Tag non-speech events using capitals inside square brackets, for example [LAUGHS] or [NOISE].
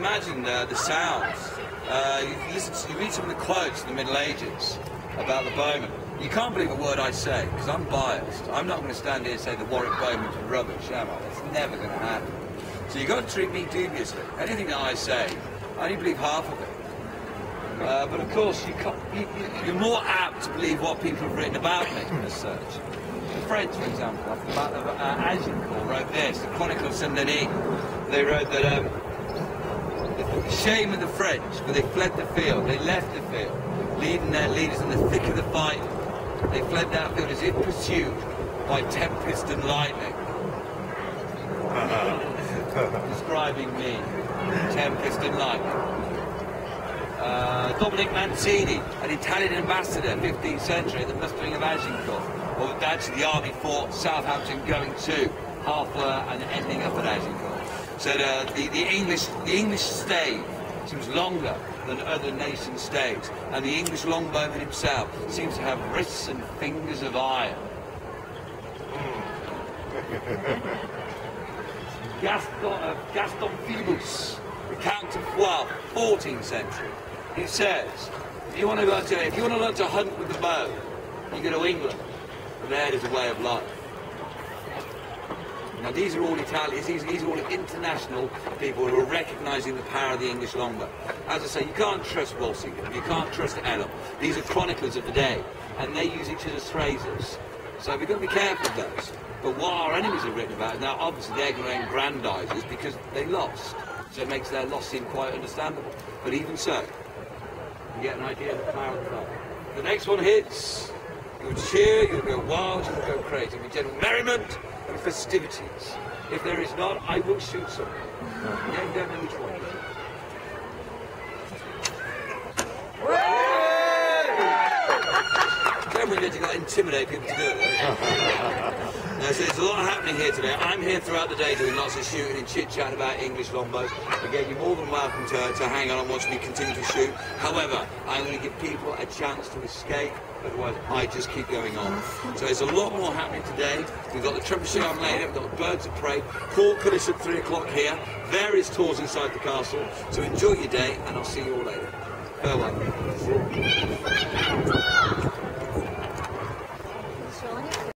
imagine uh, the sounds. Uh, you, listen to, you read some of the quotes in the Middle Ages about the bowmen. You can't believe a word I say because I'm biased. I'm not going to stand here and say the Warwick bowmen's are rubbish, am I? That's never going to happen. So you've got to treat me dubiously. Anything that I say, I only believe half of it. Uh, but of course, you you, you're more apt to believe what people have written about me as such. French, for example, off the Battle of uh, Agincourt, wrote this, the Chronicle of Saint Denis. They wrote that um, the shame of the French, for they fled the field, they left the field, leaving their leaders in the thick of the fight. They fled that field as if pursued by tempest and lightning. [LAUGHS] Describing me, tempest and lightning. Uh, Dominic Mancini, an Italian ambassador, 15th century, the mustering of Agincourt. Or actually, the army fought Southampton going to Harfleur and ending up at Agincourt. So uh, the, the English the English stave seems longer than other nations' staves, and the English longbowman himself seems to have wrists and fingers of iron. [LAUGHS] Gaston, uh, Gaston Phoebus, the Count of Foix, 14th century. He says, if you want to learn to, if you want to learn to hunt with the bow, you go to England. And there is a way of life. Now these are all Italians, these, these are all international people who are recognising the power of the English longbow. As I say, you can't trust Walsingham, you can't trust Elmham. These are chroniclers of the day, and they use each other's phrases. So we've got to be careful of those. But what our enemies have written about, now obviously they're going to aggrandise us because they lost. So it makes their loss seem quite understandable. But even so, you get an idea of the power of the club. The next one hits, you'll cheer, you'll go wild, you'll go crazy. There'll be general merriment and festivities. If there is not, I will shoot someone. Yeah, you don't know which one. Got to intimidate people to do it. [LAUGHS] So there's a lot happening here today. I'm here throughout the day doing lots of shooting and chit-chat about English longbows. Again, you're more than welcome to, to hang on and watch me continue to shoot. However, I'm going to give people a chance to escape, otherwise I just keep going on. So there's a lot more happening today. We've got the trebuchet on later, we've got the birds of prey, portcullis at 3 o'clock here, various tours inside the castle. So enjoy your day, and I'll see you all later. Farewell.